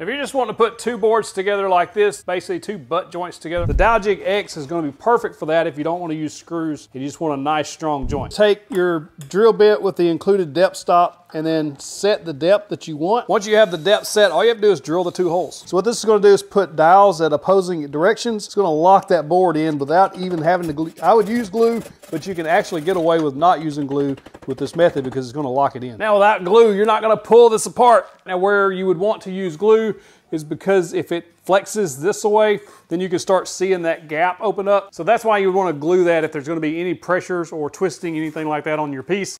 If you're just wanting to put two boards together like this, basically two butt joints together, the Dowel Jig X is gonna be perfect for that if you don't wanna use screws and you just want a nice strong joint. Take your drill bit with the included depth stop and then set the depth that you want. Once you have the depth set, all you have to do is drill the two holes. So what this is gonna do is put dowels at opposing directions. It's gonna lock that board in without even having to glue. I would use glue, but you can actually get away with not using glue with this method because it's gonna lock it in. Now without glue, you're not gonna pull this apart. Now where you would want to use glue is because if it flexes this way, then you can start seeing that gap open up. So that's why you would want to glue that if there's going to be any pressures or twisting, anything like that on your piece.